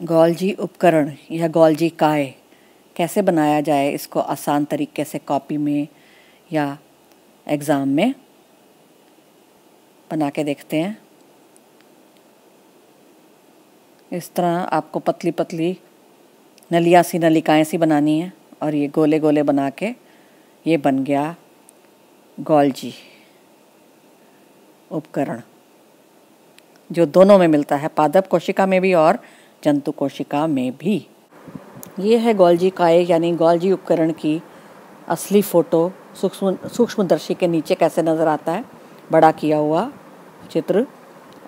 Golgi उपकरण या Golgi काय? कैसे बनाया जाए इसको आसान तरीके से कॉपी में या एग्ज़ाम में? बना के देखते हैं। इस तरह आपको पतली पतली नलिया सी नलिकाएँ सी बनानी है और ये गोले गोले बना के ये बन गया गॉल्जी उपकरण, जो दोनों में मिलता है, पादप कोशिका में भी और जंतु कोशिका में भी। ये है गॉल्जी काय यानी गॉल्जी उपकरण की असली फ़ोटो। सूक्ष्म, सूक्ष्मदर्शी के नीचे कैसे नज़र आता है? बड़ा किया हुआ चित्र।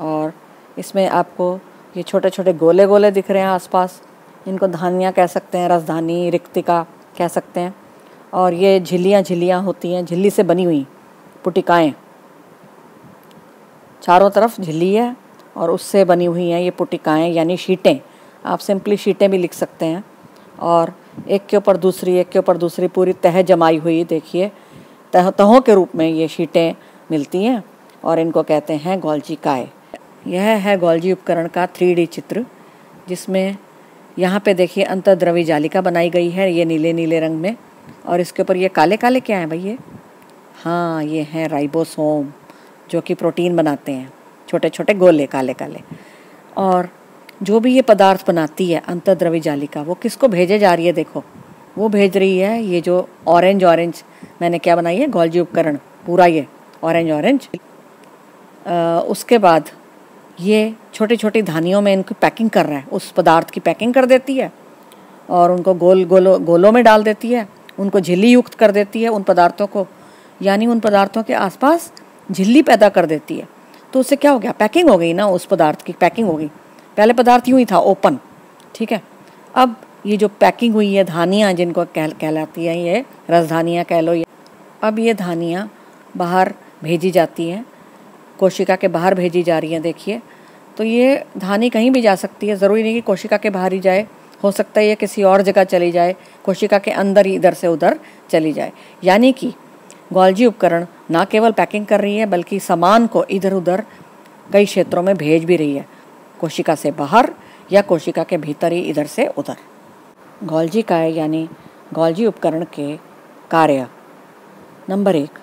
और इसमें आपको ये छोटे छोटे गोले गोले दिख रहे हैं आसपास। इनको धानियाँ कह सकते हैं रसधानी रिक्तिका कह सकते हैं। और ये झिल्लियाँ झिल्लियाँ होती हैं, झिल्ली से बनी हुई पुटिकाएँ। चारों तरफ़ झिल्ली है। और उससे बनी हुई हैं ये पुटिकाएँ, यानी शीटें। आप सिंपली शीटें भी लिख सकते हैं। और एक के ऊपर दूसरी, एक के ऊपर दूसरी, पूरी तह जमाई हुई, देखिए। तह, तहों के रूप में ये शीटें मिलती हैं और इनको कहते हैं गॉल्जी काय यह है गॉल्जी उपकरण का थ्री चित्र, जिसमें यहाँ पे देखिए अंतर्द्रवी जालिका बनाई गई है, ये नीले नीले रंग में। और इसके ऊपर ये काले काले क्या हैं भैया? हाँ ये हैं राइबोसोम, जो कि प्रोटीन बनाते हैं। छोटे छोटे गोले काले काले और जो भी ये पदार्थ बनाती है अंतर्द्रवी जालिका वो किसको भेजे जा रही है देखो। वो भेज रही है ये जो ऑरेंज ऑरेंज मैंने क्या बनाई है? गॉल्जी उपकरण, पूरा ये ऑरेंज ऑरेंज उसके बाद ये छोटी छोटी धानियों में इनकी पैकिंग कर रहा है। उस पदार्थ की पैकिंग कर देती है और उनको गोल, गोलो, गोलों में डाल देती है। उनको झिल्ली युक्त कर देती है उन पदार्थों को, यानी उन पदार्थों के आसपास झिल्ली पैदा कर देती है। तो उससे क्या हो गया? पैकिंग हो गई ना उस पदार्थ की? पैकिंग हो गई। पहले पदार्थ यूँ ही था ओपन ठीक है? अब ये जो पैकिंग हुई है धानियाँ जिनको कह कहलाती हैं, ये रसधानियाँ कह लो ये। अब ये धानियाँ बाहर भेजी जाती हैं। कोशिका के बाहर भेजी जा रही हैं, देखिए। तो ये धानी कहीं भी जा सकती है। ज़रूरी नहीं कि कोशिका के बाहर ही जाए। हो सकता है ये किसी और जगह चली जाए। कोशिका के अंदर ही इधर से उधर चली जाए। यानी कि गॉल्जी उपकरण ना केवल पैकिंग कर रही है, बल्कि सामान को इधर उधर कई क्षेत्रों में भेज भी रही है। कोशिका से बाहर या कोशिका के भीतर ही इधर से उधर। गॉल्जी का यानी गॉल्जी उपकरण के कार्य। नंबर एक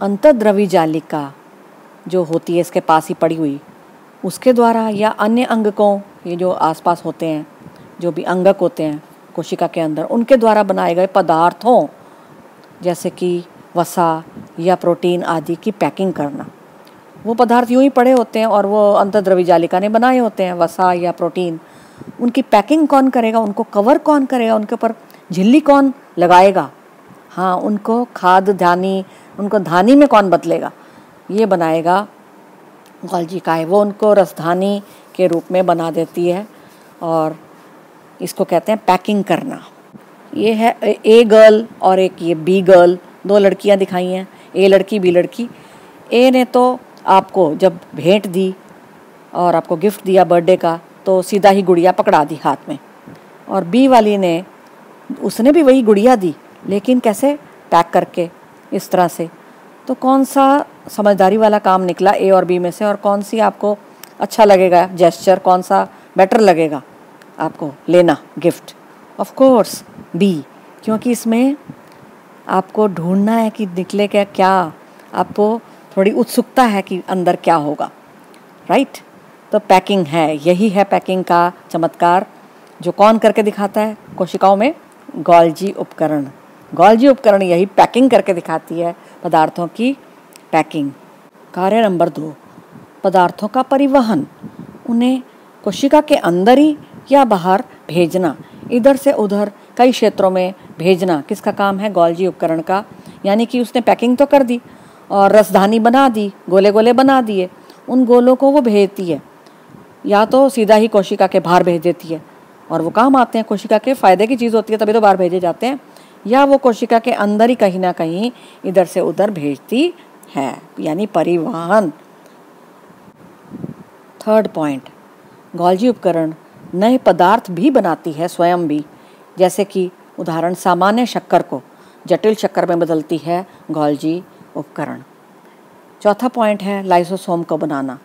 अंतर्द्रवी जालिका जो होती है, इसके पास ही पड़ी हुई। उसके द्वारा या अन्य अंगकों, ये जो आसपास होते हैं, जो भी अंगक होते हैं, कोशिका के अंदर, उनके द्वारा बनाए गए पदार्थों, जैसे कि वसा या प्रोटीन आदि की पैकिंग करना। वो पदार्थ यूँ ही पड़े होते हैं और वो अंतर्द्रवी जालिका ने बनाए होते हैं, वसा या प्रोटीन। उनकी पैकिंग कौन करेगा? उनको कवर कौन करेगा? उनके ऊपर झिल्ली कौन लगाएगा? हाँ उनको खाद, धानी, उनको धानी में कौन बदलेगा? ये बनाएगा गॉल्जी का है वो उनको रसधानी के रूप में बना देती है और इसको कहते हैं पैकिंग करना। ये है ए गर्ल और एक ये बी गर्ल। दो लड़कियाँ दिखाई हैं, ए लड़की, बी लड़की। ए ने तो आपको जब भेंट दी और आपको गिफ्ट दिया बर्थडे का तो सीधा ही गुड़िया पकड़ा दी हाथ में। और बी वाली ने, उसने भी वही गुड़िया दी, लेकिन कैसे पैक करके, इस तरह से। तो कौन सा समझदारी वाला काम निकला ए और बी में से, और कौन सी आपको अच्छा लगेगा जेस्चर कौन सा बेटर लगेगा आपको लेना गिफ्ट? ऑफ़ कोर्स बी क्योंकि इसमें आपको ढूंढना है कि निकले क्या क्या आपको थोड़ी उत्सुकता है कि अंदर क्या होगा राइट तो पैकिंग है, यही है पैकिंग का चमत्कार, जो कौन करके दिखाता है? कोशिकाओं में गॉल्जी उपकरण। गॉल्जी उपकरण यही पैकिंग करके दिखाती है पदार्थों की पैकिंग कार्य नंबर दो, पदार्थों का परिवहन। उन्हें कोशिका के अंदर ही या बाहर भेजना, इधर से उधर कई क्षेत्रों में भेजना। किसका काम है? गॉल्जी उपकरण का। यानी कि उसने पैकिंग तो कर दी और रसधानी बना दी गोले गोले बना दिए। उन गोलों को वो भेजती है। या तो सीधा ही कोशिका के बाहर भेज देती है। और वो काम आते हैं। कोशिका के फ़ायदे की चीज़ होती है, तभी तो बाहर भेजे जाते हैं। या वो कोशिका के अंदर ही कहीं ना कहीं इधर से उधर भेजती है। यानी परिवहन। थर्ड पॉइंट गॉल्जी उपकरण नए पदार्थ भी बनाती है, स्वयं भी। जैसे कि उदाहरण सामान्य शक्कर को, जटिल शक्कर में बदलती है गोल्जी उपकरण। चौथा पॉइंट है लाइसोसोम को बनाना,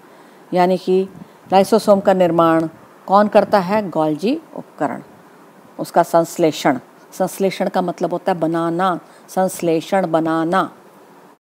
यानी कि लाइसोसोम का निर्माण कौन करता है? गोल्जी उपकरण। उसका संश्लेषण संश्लेषण का मतलब होता है बनाना, संश्लेषण बनाना।